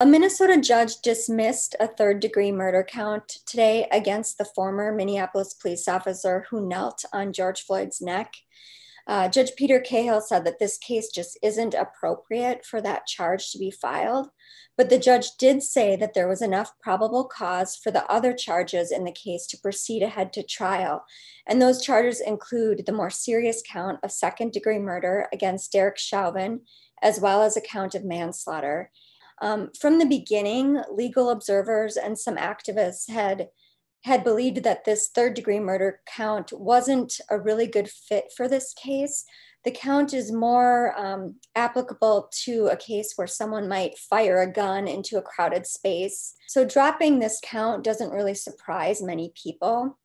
A Minnesota judge dismissed a third degree murder count today against the former Minneapolis police officer who knelt on George Floyd's neck. Uh, judge Peter Cahill said that this case just isn't appropriate for that charge to be filed, but the judge did say that there was enough probable cause for the other charges in the case to proceed ahead to trial. And those charges include the more serious count of second degree murder against Derek Chauvin, as well as a count of manslaughter. Um, from the beginning, legal observers and some activists had had believed that this third degree murder count wasn't a really good fit for this case. The count is more um, applicable to a case where someone might fire a gun into a crowded space. So, dropping this count doesn't really surprise many people.